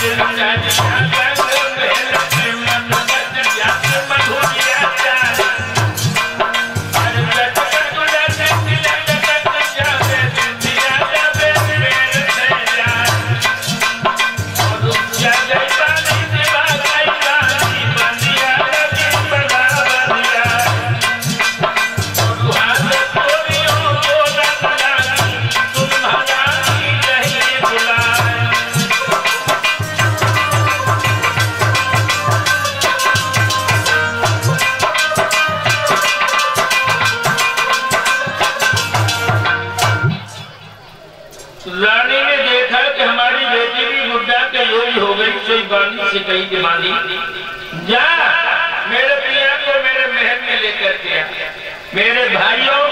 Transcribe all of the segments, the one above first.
Yeah. गई बानी से कही माली, जा, मेरे पिया को मेरे महल में लेकर के मेरे भाइयों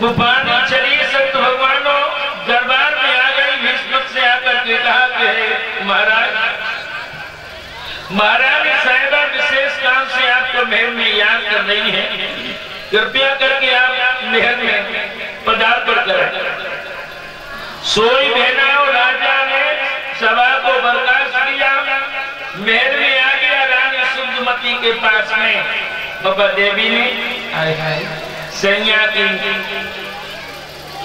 तूफानी चली संत भगवानों, दरबार में आ गई भीष्मक से आकर के कहा कि महाराज महारानी साहिबा, विशेष काम से आपको महल में याद कर रही है। कृपया करके आप महल में पदार्पण करें। सोई बहना सभा को बर्दाश्त किया। महल में आ गया रानी सुंदमती के पास में बाबा देवी ने हाय हाय। सैया की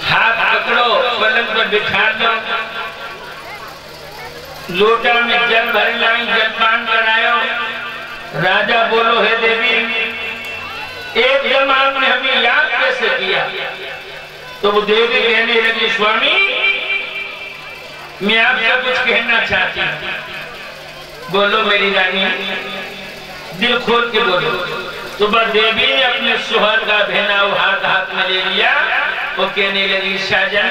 हाथ पकड़ो पलंग पर बिठा दो। लोटा में जल भर लाई जलपान करायो। राजा बोलो हे देवी एक एकदम आपने हमें याद कैसे किया? तो वो देवी कहने लगी स्वामी मैं आपसे कुछ कहना चाहती हूँ। बोलो मेरी रानी। दिल खोल के बोलो। सुबह देवी ने अपने सुहर का भेना हाथ हाथ में ले लिया वो कहने लगी, शाहजहां